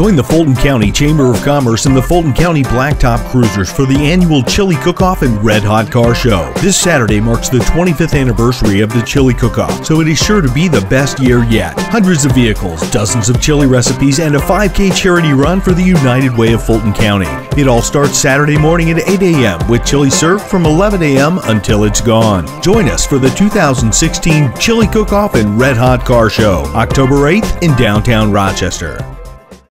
Join the Fulton County Chamber of Commerce and the Fulton County Blacktop Cruisers for the annual Chili Cook-Off and Red Hot Car Show. This Saturday marks the 25th anniversary of the Chili Cook-Off, so it is sure to be the best year yet. Hundreds of vehicles, dozens of chili recipes, and a 5K charity run for the United Way of Fulton County. It all starts Saturday morning at 8 a.m. with chili served from 11 a.m. until it's gone. Join us for the 2016 Chili Cook-Off and Red Hot Car Show, October 8th in downtown Rochester.